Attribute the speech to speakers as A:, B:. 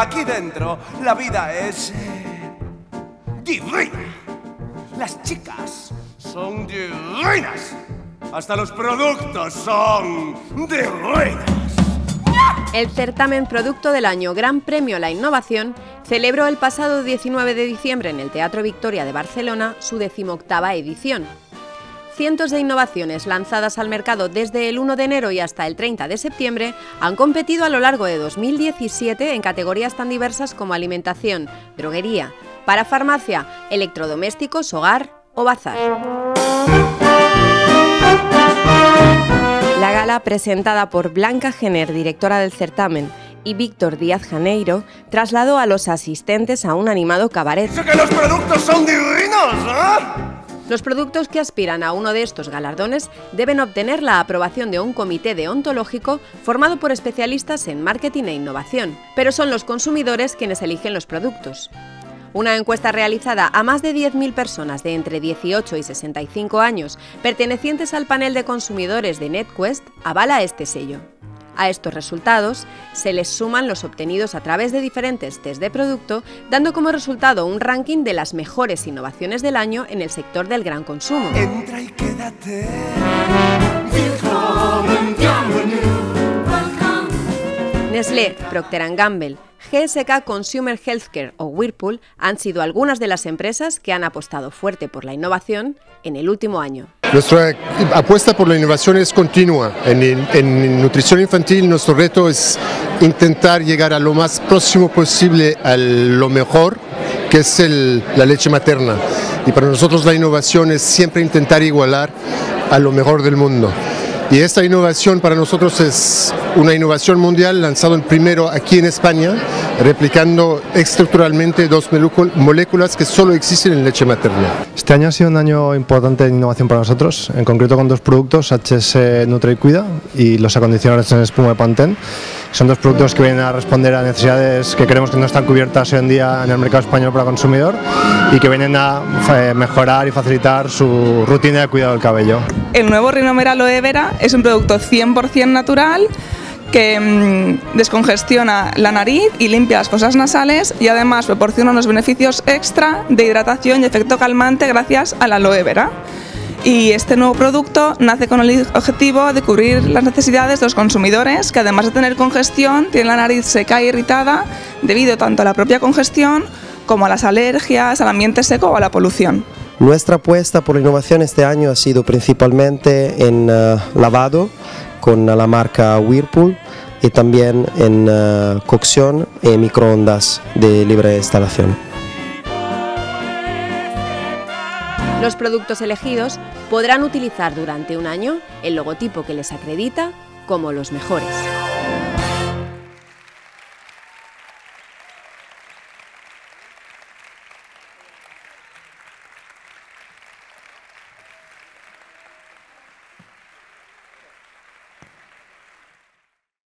A: Aquí dentro la vida es... divina. Las chicas son divinas. Hasta los productos son divinas.
B: El certamen Producto del Año Gran Premio la Innovación celebró el pasado 19 de diciembre en el Teatro Victoria de Barcelona su decimoctava edición. Cientos de innovaciones lanzadas al mercado desde el 1 de enero y hasta el 30 de septiembre han competido a lo largo de 2017 en categorías tan diversas como alimentación, droguería, parafarmacia, electrodomésticos, hogar o bazar. La gala, presentada por Blanca Jenner, directora del certamen, y Víctor Díaz Janeiro, trasladó a los asistentes a un animado cabaret.
A: ¡Sé que los productos son divinos, ¿eh?
B: Los productos que aspiran a uno de estos galardones deben obtener la aprobación de un comité deontológico formado por especialistas en marketing e innovación, pero son los consumidores quienes eligen los productos. Una encuesta realizada a más de 10.000 personas de entre 18 y 65 años pertenecientes al panel de consumidores de NetQuest avala este sello. A estos resultados se les suman los obtenidos a través de diferentes test de producto, dando como resultado un ranking de las mejores innovaciones del año en el sector del gran consumo.
A: Entra y quédate.
B: Nestlé, Procter Gamble, GSK Consumer Healthcare o Whirlpool han sido algunas de las empresas que han apostado fuerte por la innovación en el último año.
C: Nuestra apuesta por la innovación es continua. En, en, nutrición infantil nuestro reto es intentar llegar a lo más próximo posible a lo mejor, que es el, la leche materna. Y para nosotros la innovación es siempre intentar igualar a lo mejor del mundo. Y esta innovación para nosotros es una innovación mundial lanzado el primero aquí en España, replicando estructuralmente dos moléculas que solo existen en leche materna.
D: Este año ha sido un año importante de innovación para nosotros, en concreto con dos productos, HS Nutre y Cuida y los acondicionadores en espuma de Pantene. Son dos productos que vienen a responder a necesidades que creemos que no están cubiertas hoy en día en el mercado español para consumidor y que vienen a mejorar y facilitar su rutina de cuidado del cabello.
E: El nuevo Rinomera Aloe Vera es un producto 100% natural que mmm, descongestiona la nariz y limpia las fosas nasales y además proporciona unos beneficios extra de hidratación y efecto calmante gracias a la aloe vera. Y este nuevo producto nace con el objetivo de cubrir las necesidades de los consumidores que además de tener congestión tienen la nariz seca e irritada debido tanto a la propia congestión como a las alergias, al ambiente seco o a la polución.
F: Nuestra apuesta por innovación este año ha sido principalmente en uh, lavado con la marca Whirlpool y también en uh, cocción y microondas de libre instalación.
B: Los productos elegidos podrán utilizar durante un año el logotipo que les acredita como los mejores.